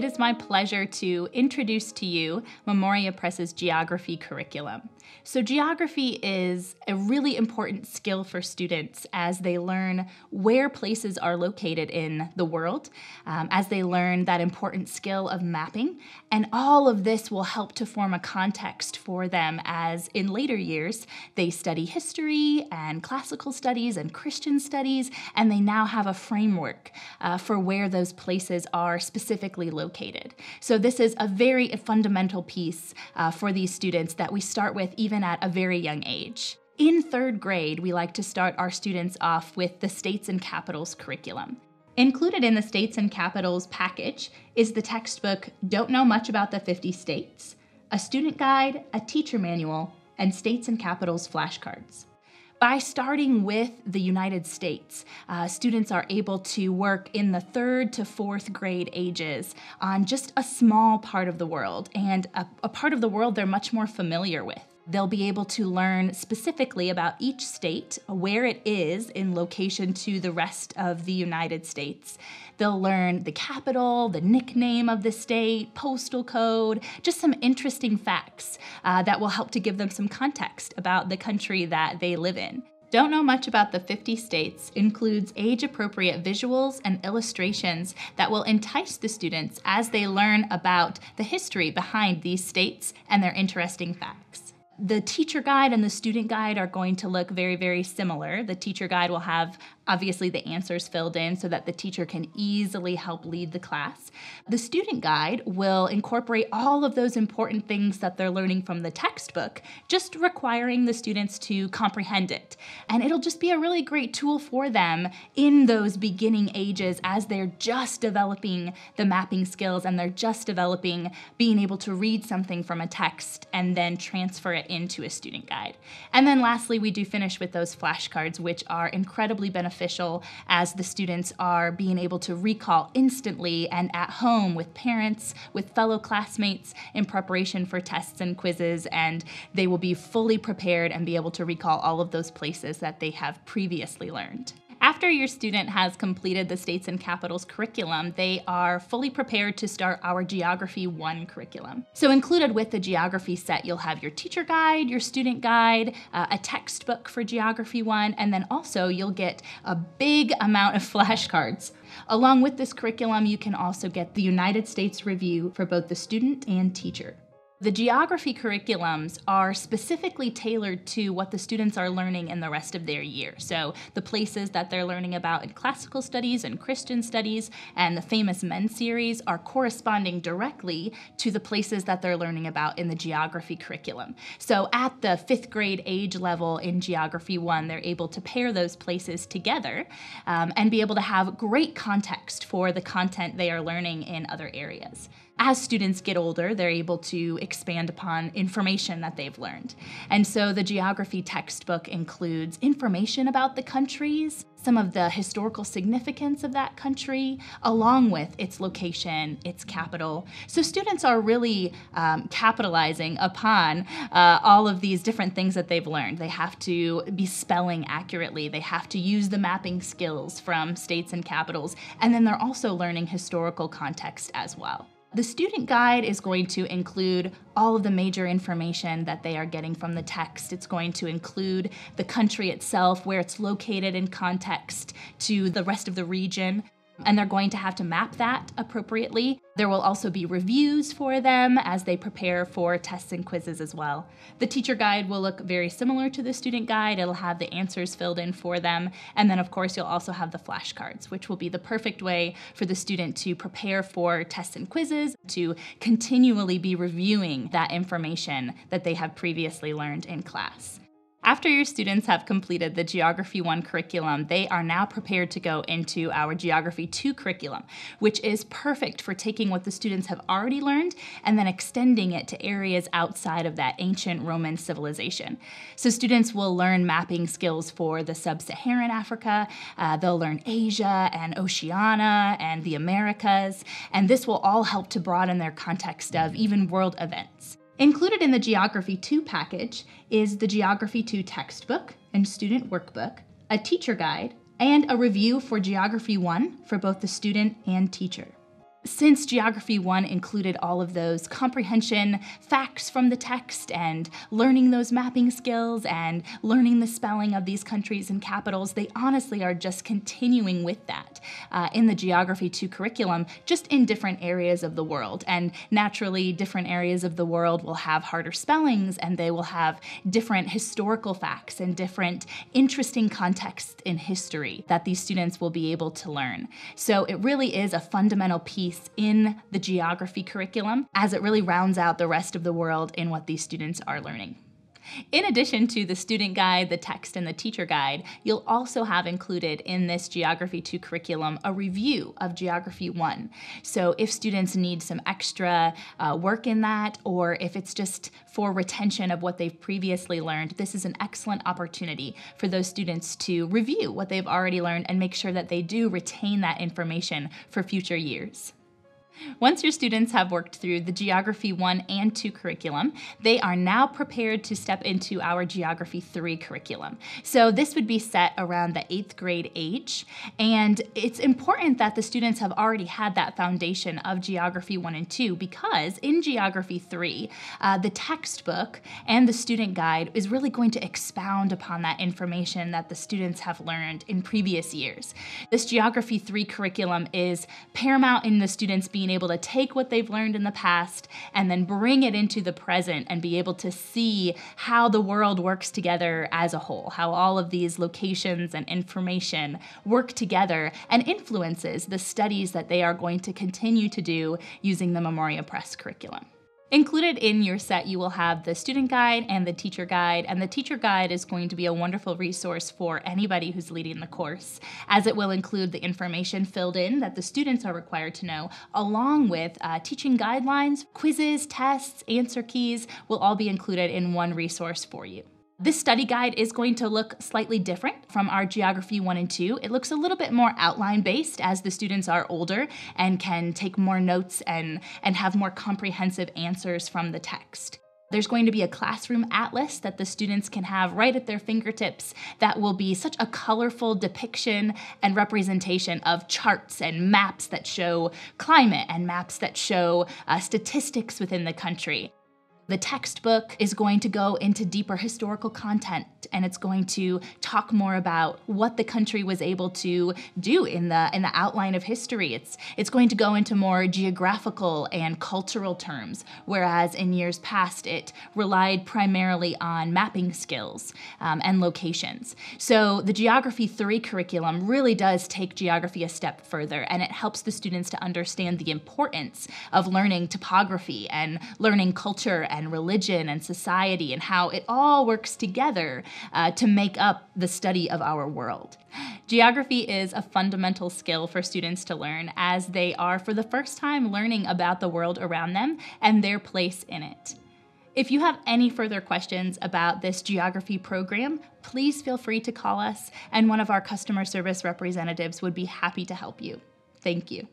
it is my pleasure to introduce to you Memoria Press's geography curriculum. So, geography is a really important skill for students as they learn where places are located in the world, um, as they learn that important skill of mapping. And all of this will help to form a context for them as in later years they study history and classical studies and Christian studies, and they now have a framework uh, for where those places are specifically located. So, this is a very fundamental piece uh, for these students that we start with even at a very young age. In third grade, we like to start our students off with the States and Capitals curriculum. Included in the States and Capitals package is the textbook Don't Know Much About the 50 States, a student guide, a teacher manual, and States and Capitals flashcards. By starting with the United States, uh, students are able to work in the third to fourth grade ages on just a small part of the world and a, a part of the world they're much more familiar with. They'll be able to learn specifically about each state, where it is in location to the rest of the United States. They'll learn the capital, the nickname of the state, postal code, just some interesting facts uh, that will help to give them some context about the country that they live in. Don't Know Much About the 50 States includes age appropriate visuals and illustrations that will entice the students as they learn about the history behind these states and their interesting facts. The teacher guide and the student guide are going to look very, very similar. The teacher guide will have obviously the answers filled in so that the teacher can easily help lead the class. The student guide will incorporate all of those important things that they're learning from the textbook, just requiring the students to comprehend it. And it'll just be a really great tool for them in those beginning ages as they're just developing the mapping skills and they're just developing being able to read something from a text and then transfer it into a student guide. And then lastly, we do finish with those flashcards, which are incredibly beneficial beneficial as the students are being able to recall instantly and at home with parents, with fellow classmates in preparation for tests and quizzes, and they will be fully prepared and be able to recall all of those places that they have previously learned. After your student has completed the States and Capitals curriculum, they are fully prepared to start our Geography 1 curriculum. So included with the geography set, you'll have your teacher guide, your student guide, uh, a textbook for Geography 1, and then also you'll get a big amount of flashcards. Along with this curriculum, you can also get the United States Review for both the student and teacher. The geography curriculums are specifically tailored to what the students are learning in the rest of their year. So, the places that they're learning about in classical studies and Christian studies and the famous men series are corresponding directly to the places that they're learning about in the geography curriculum. So, at the fifth grade age level in Geography 1, they're able to pair those places together um, and be able to have great context for the content they are learning in other areas as students get older, they're able to expand upon information that they've learned. And so the geography textbook includes information about the countries, some of the historical significance of that country, along with its location, its capital. So students are really um, capitalizing upon uh, all of these different things that they've learned. They have to be spelling accurately, they have to use the mapping skills from states and capitals, and then they're also learning historical context as well. The student guide is going to include all of the major information that they are getting from the text. It's going to include the country itself, where it's located in context to the rest of the region and they're going to have to map that appropriately. There will also be reviews for them as they prepare for tests and quizzes as well. The teacher guide will look very similar to the student guide. It'll have the answers filled in for them. And then, of course, you'll also have the flashcards, which will be the perfect way for the student to prepare for tests and quizzes, to continually be reviewing that information that they have previously learned in class. After your students have completed the Geography 1 curriculum, they are now prepared to go into our Geography 2 curriculum, which is perfect for taking what the students have already learned and then extending it to areas outside of that ancient Roman civilization. So students will learn mapping skills for the sub-Saharan Africa, uh, they'll learn Asia and Oceania and the Americas, and this will all help to broaden their context of even world events. Included in the Geography 2 package is the Geography 2 textbook and student workbook, a teacher guide, and a review for Geography 1 for both the student and teacher. Since Geography 1 included all of those comprehension facts from the text and learning those mapping skills and learning the spelling of these countries and capitals, they honestly are just continuing with that uh, in the Geography 2 curriculum, just in different areas of the world. And naturally, different areas of the world will have harder spellings and they will have different historical facts and different interesting contexts in history that these students will be able to learn. So it really is a fundamental piece in the geography curriculum as it really rounds out the rest of the world in what these students are learning. In addition to the student guide, the text, and the teacher guide, you'll also have included in this Geography 2 curriculum a review of Geography 1. So if students need some extra uh, work in that, or if it's just for retention of what they've previously learned, this is an excellent opportunity for those students to review what they've already learned and make sure that they do retain that information for future years. Once your students have worked through the Geography 1 and 2 curriculum, they are now prepared to step into our Geography 3 curriculum. So this would be set around the eighth grade age, and it's important that the students have already had that foundation of Geography 1 and 2 because in Geography 3, uh, the textbook and the student guide is really going to expound upon that information that the students have learned in previous years. This Geography 3 curriculum is paramount in the students being being able to take what they've learned in the past and then bring it into the present and be able to see how the world works together as a whole, how all of these locations and information work together and influences the studies that they are going to continue to do using the Memoria Press curriculum. Included in your set, you will have the student guide and the teacher guide, and the teacher guide is going to be a wonderful resource for anybody who's leading the course, as it will include the information filled in that the students are required to know, along with uh, teaching guidelines, quizzes, tests, answer keys will all be included in one resource for you. This study guide is going to look slightly different from our Geography 1 and 2. It looks a little bit more outline based as the students are older and can take more notes and, and have more comprehensive answers from the text. There's going to be a classroom atlas that the students can have right at their fingertips that will be such a colorful depiction and representation of charts and maps that show climate and maps that show uh, statistics within the country. The textbook is going to go into deeper historical content and it's going to talk more about what the country was able to do in the in the outline of history. It's it's going to go into more geographical and cultural terms, whereas in years past it relied primarily on mapping skills um, and locations. So the Geography 3 curriculum really does take geography a step further and it helps the students to understand the importance of learning topography and learning culture and and religion and society and how it all works together uh, to make up the study of our world. Geography is a fundamental skill for students to learn as they are for the first time learning about the world around them and their place in it. If you have any further questions about this geography program, please feel free to call us, and one of our customer service representatives would be happy to help you. Thank you.